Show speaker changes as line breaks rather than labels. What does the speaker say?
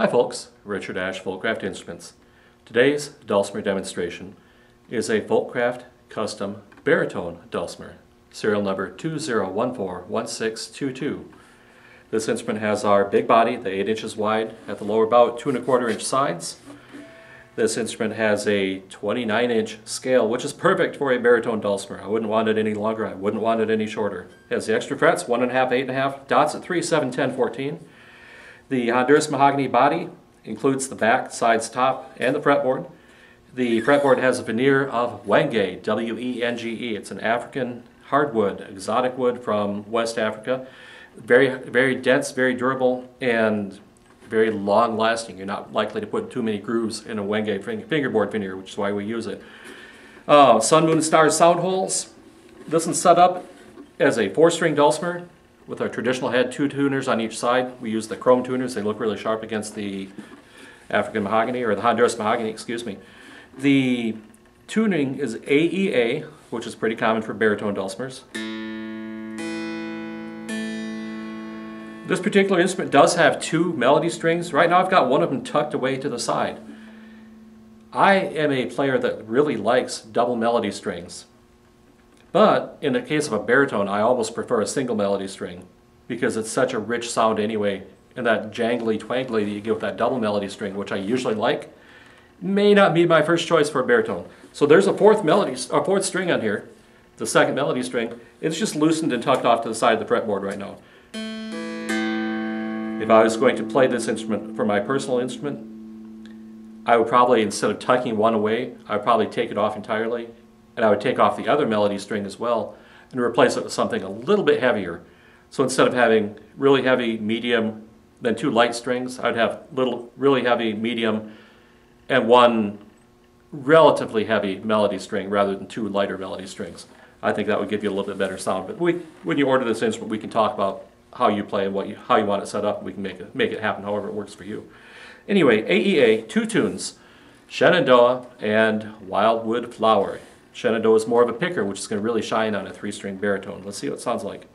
Hi folks, Richard Ash, Folkcraft Instruments. Today's dulcimer demonstration is a Folkcraft custom baritone dulcimer, serial number 20141622. This instrument has our big body, the 8 inches wide at the lower bout, 2 and a quarter inch sides. This instrument has a 29 inch scale, which is perfect for a baritone dulcimer. I wouldn't want it any longer, I wouldn't want it any shorter. It has the extra frets, 1.5, 8.5, dots at 3, 7, 10, 14. The Honduras mahogany body includes the back, sides, top, and the fretboard. The fretboard has a veneer of Wenge, W-E-N-G-E. It's an African hardwood, exotic wood from West Africa. Very, very dense, very durable, and very long lasting. You're not likely to put too many grooves in a Wenge fingerboard veneer, which is why we use it. Uh, Sun, Moon, Stars sound holes. This one's set up as a four-string dulcimer with our traditional head, two tuners on each side. We use the chrome tuners. They look really sharp against the African mahogany, or the Honduras mahogany, excuse me. The tuning is AEA, which is pretty common for baritone dulcimers. This particular instrument does have two melody strings. Right now I've got one of them tucked away to the side. I am a player that really likes double melody strings. But in the case of a baritone, I almost prefer a single melody string because it's such a rich sound anyway. And that jangly twangly that you get with that double melody string, which I usually like, may not be my first choice for a baritone. So there's a fourth melody, a fourth string on here, the second melody string. It's just loosened and tucked off to the side of the fretboard right now. If I was going to play this instrument for my personal instrument, I would probably, instead of tucking one away, I would probably take it off entirely and I would take off the other melody string as well and replace it with something a little bit heavier. So instead of having really heavy, medium, then two light strings, I'd have little, really heavy, medium, and one relatively heavy melody string rather than two lighter melody strings. I think that would give you a little bit better sound. But we, when you order this instrument, we can talk about how you play and what you, how you want it set up. We can make it, make it happen however it works for you. Anyway, AEA, two tunes, Shenandoah and Wildwood Flower. Shenandoah is more of a picker, which is going to really shine on a three-string baritone. Let's see what it sounds like.